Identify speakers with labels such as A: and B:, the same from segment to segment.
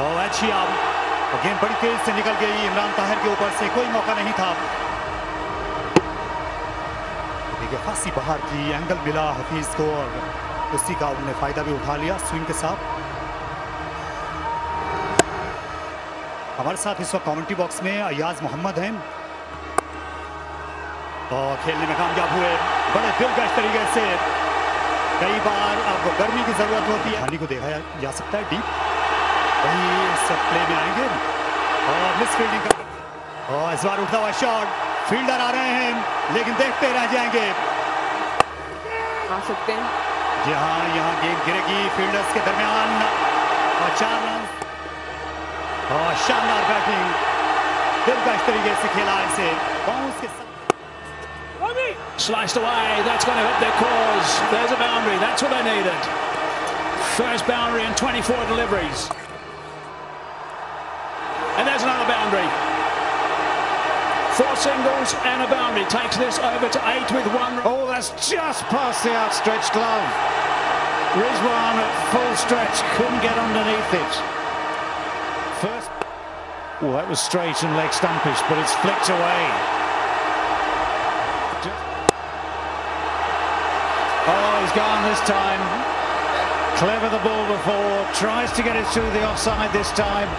A: और अच्छी अब गेंद बड़ी तेज से निकल गई इमरान ताहिर के ऊपर से। कोई मौका नहीं था। खासी बाहर की एंगल मिला हफीज को और उसी का उन्होंने फ़ायदा भी उठा लिया स्विंग के साथ। हमारे साथ इस वक्त कमेंट्री बॉक्स में अयाज मोहम्मद हैं। और खेलने में कामयाब हुए। बड़े दिलकश तरीके से। कई बार आपको गर्मी की ज़रूरत होती है। हानि को देखा जा सकता है डीप वही प्ले में आएँगे और मिस फील्डिंग का और इस बार उठता हुआ शॉट फील्डर आ रहे हैं लेकिन देखते रह जाएँगे
B: आ सकते हैं
A: जी हाँ यहाँ गेंद गिरेगी फील्डर्स के दरमियान और चार रन और शानदार बैटिंग दिलकश तरीके से खेला इसे बाउंस के साथ
C: Sliced away, that's going to hit their cause. There's a boundary, that's what they needed. First boundary in 24 deliveries. And there's another boundary. Four singles and a boundary takes this over to eight with one.
D: Oh, that's just past the outstretched glove. Rizwan at full stretch couldn't get underneath it. First. Well, that was straight and leg stumpish, but it's flicked away. Oh, he's gone this time. Clever the ball before, tries to get it through the offside this time.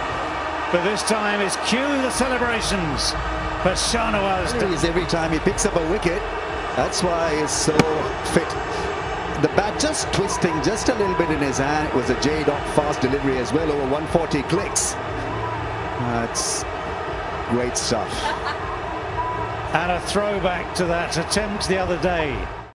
D: But this time is cue the celebrations for Shahnawaz.
E: He's every time he picks up a wicket. That's why he's so fit. The bat just twisting just a little bit in his hand. It was a J-dot fast delivery as well, over 140 clicks. That's great stuff.
D: And a throwback to that attempt the other day.